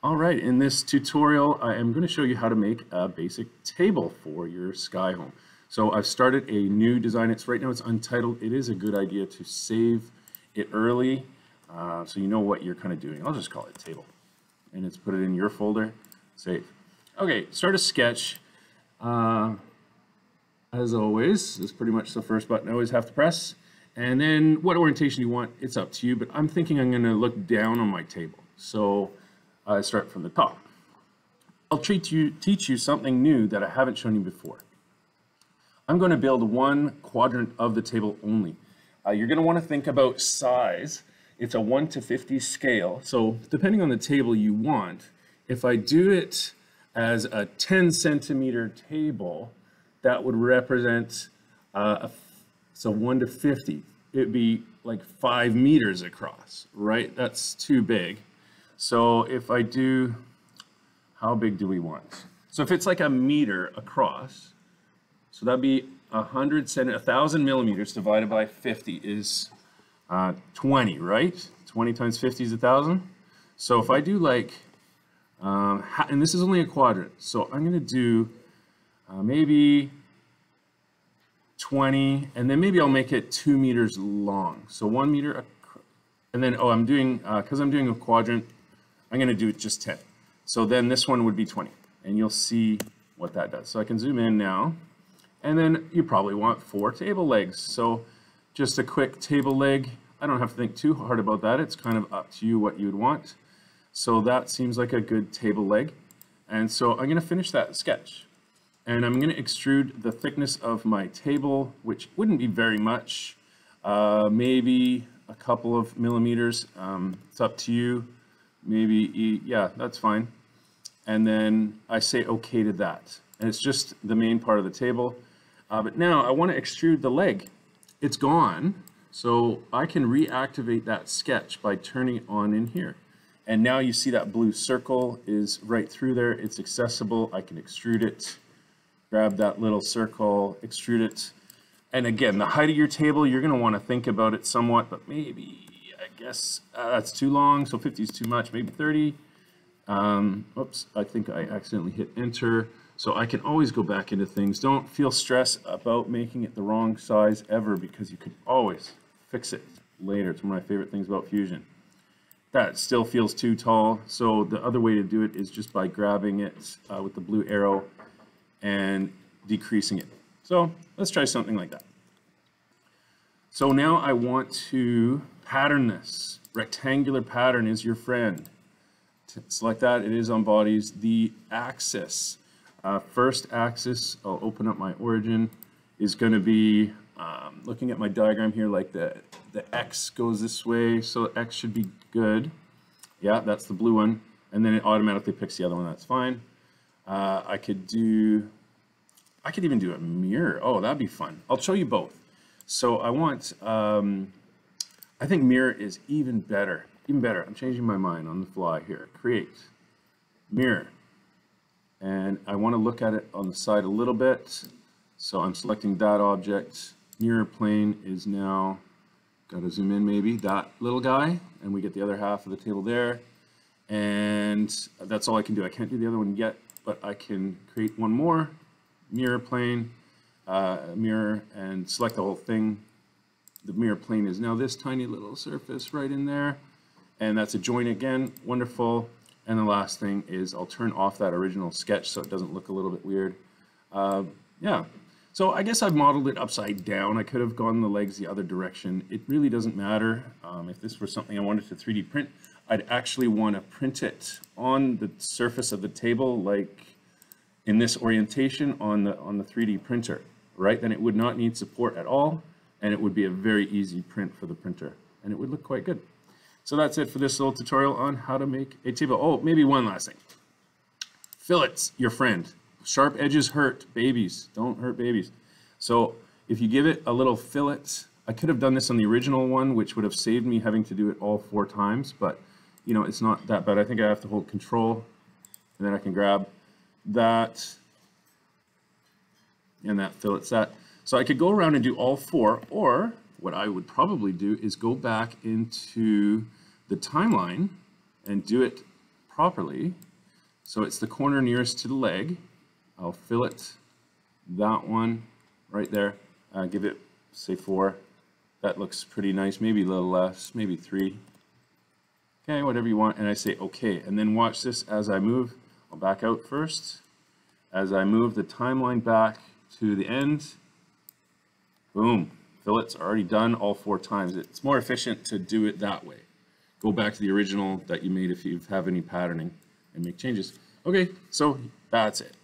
All right, in this tutorial, I am going to show you how to make a basic table for your Sky Home. So I've started a new design. It's right now it's untitled. It is a good idea to save it early uh, so you know what you're kind of doing. I'll just call it table. And it's put it in your folder, save. Okay, start a sketch. Uh, as always, this is pretty much the first button I always have to press. And then what orientation you want, it's up to you, but I'm thinking I'm going to look down on my table. So I start from the top. I'll treat you, teach you something new that I haven't shown you before. I'm going to build one quadrant of the table only. Uh, you're going to want to think about size. It's a 1 to 50 scale. So depending on the table you want, if I do it as a 10 centimeter table, that would represent uh, a, so 1 to 50. It'd be like 5 meters across, right? That's too big. So if I do, how big do we want? So if it's like a meter across, so that'd be a hundred cent, a thousand millimeters divided by 50 is uh, 20, right? 20 times 50 is a thousand. So if I do like, um, and this is only a quadrant, so I'm gonna do uh, maybe 20, and then maybe I'll make it two meters long. So one meter, and then, oh, I'm doing, because uh, I'm doing a quadrant, I'm going to do just 10. So then this one would be 20, and you'll see what that does. So I can zoom in now, and then you probably want four table legs. So just a quick table leg. I don't have to think too hard about that. It's kind of up to you what you'd want. So that seems like a good table leg. And so I'm going to finish that sketch. And I'm going to extrude the thickness of my table, which wouldn't be very much, uh, maybe a couple of millimeters. Um, it's up to you maybe E, yeah, that's fine. And then I say okay to that. And it's just the main part of the table. Uh, but now I want to extrude the leg. It's gone, so I can reactivate that sketch by turning on in here. And now you see that blue circle is right through there. It's accessible. I can extrude it, grab that little circle, extrude it. And again, the height of your table, you're going to want to think about it somewhat, but maybe guess uh, that's too long, so 50 is too much, maybe 30. Um, oops, I think I accidentally hit enter. So I can always go back into things. Don't feel stress about making it the wrong size ever because you can always fix it later. It's one of my favorite things about Fusion. That still feels too tall. So the other way to do it is just by grabbing it uh, with the blue arrow and decreasing it. So let's try something like that. So now I want to pattern this. Rectangular pattern is your friend. Select that, it is on bodies. The axis, uh, first axis, I'll open up my origin, is going to be, um, looking at my diagram here, like the, the X goes this way, so X should be good. Yeah, that's the blue one. And then it automatically picks the other one, that's fine. Uh, I could do, I could even do a mirror. Oh, that'd be fun. I'll show you both. So I want, um, I think mirror is even better, even better. I'm changing my mind on the fly here. Create, mirror. And I want to look at it on the side a little bit. So I'm selecting that object. Mirror plane is now, got to zoom in maybe, that little guy. And we get the other half of the table there. And that's all I can do. I can't do the other one yet, but I can create one more mirror plane uh, mirror and select the whole thing. The mirror plane is now this tiny little surface right in there. And that's a join again, wonderful. And the last thing is I'll turn off that original sketch so it doesn't look a little bit weird. Uh, yeah, so I guess I've modeled it upside down. I could have gone the legs the other direction. It really doesn't matter. Um, if this were something I wanted to 3D print, I'd actually want to print it on the surface of the table like in this orientation on the, on the 3D printer right, then it would not need support at all, and it would be a very easy print for the printer, and it would look quite good. So that's it for this little tutorial on how to make a table. Oh, maybe one last thing. Fillets, your friend. Sharp edges hurt babies. Don't hurt babies. So if you give it a little fillet, I could have done this on the original one, which would have saved me having to do it all four times, but you know, it's not that bad. I think I have to hold control and then I can grab that and that fillet set. So I could go around and do all four, or what I would probably do is go back into the timeline and do it properly. So it's the corner nearest to the leg. I'll fillet that one right there. Uh, give it, say, four. That looks pretty nice. Maybe a little less, maybe three. Okay, whatever you want. And I say, okay. And then watch this as I move. I'll back out first. As I move the timeline back to the end, boom, fillets already done all four times. It's more efficient to do it that way. Go back to the original that you made if you have any patterning and make changes. Okay, so that's it.